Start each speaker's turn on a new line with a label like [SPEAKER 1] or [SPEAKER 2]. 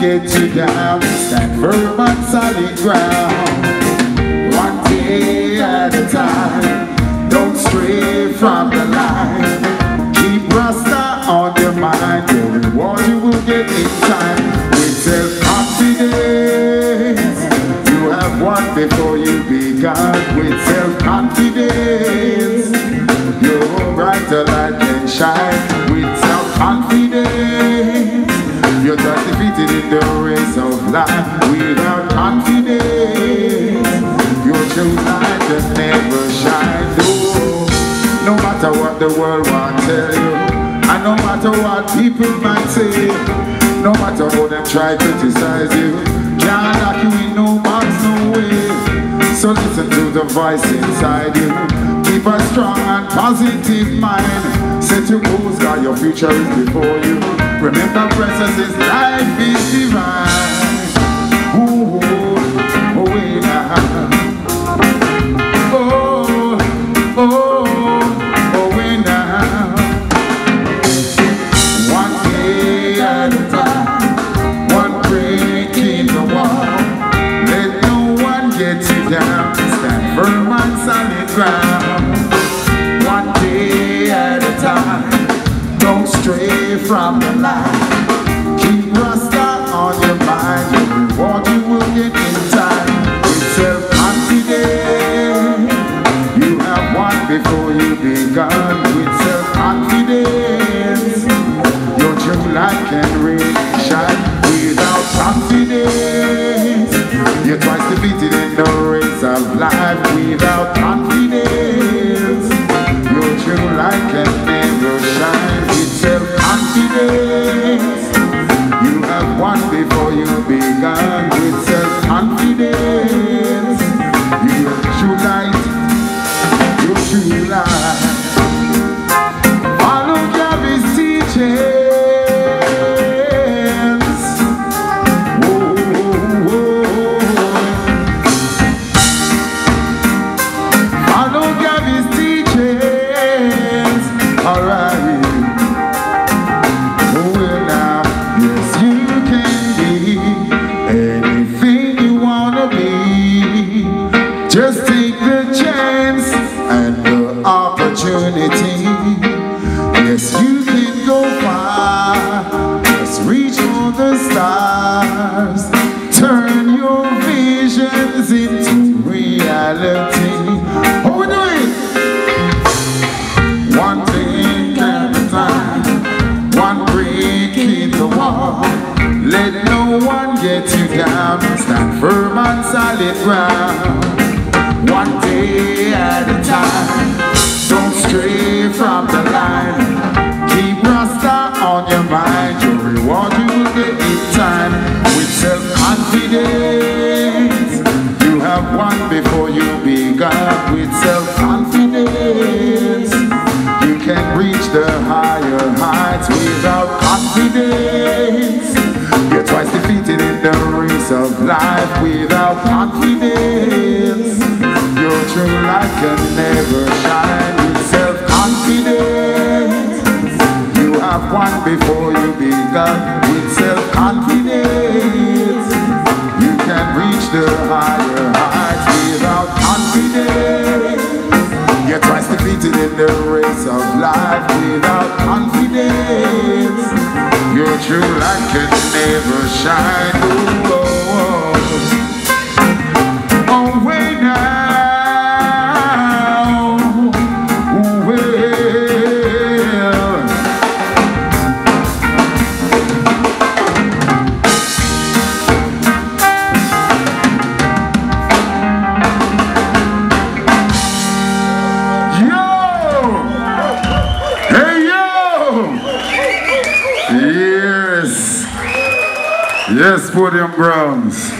[SPEAKER 1] get you down. Stand firm on solid ground. Before you begun. With self-confidence. Your brighter light can shine. With self-confidence. You're just defeated in the race of life. Without confidence. Your true light can never shine. No, no matter what the world want tell you, and no matter what people might say, no matter how them try to criticize you, can't lock you in no box, no way. So listen to the voice inside you. Keep a strong and positive mind. Set your goals, God, your future is before you. Remember, presence is life is One day at a time, don't stray from the line. Keep Rasta on your mind. The reward you will get in time. With self-confidence, you have won before you begun. With self-confidence, your true light can Stand firm on solid ground. One day at a time. Don't stray from the line. Keep Rasta on your mind. Your reward you will get in time. With self-confidence. You have won before you begun. With self-confidence. Without confidence. Your true light can never shine with self-confidence. You have won before you begun with self-confidence. You can reach the higher heights without confidence. You're twice defeated in the race of life without confidence. Your true light can never shine. Oh, Yes. Podium grounds.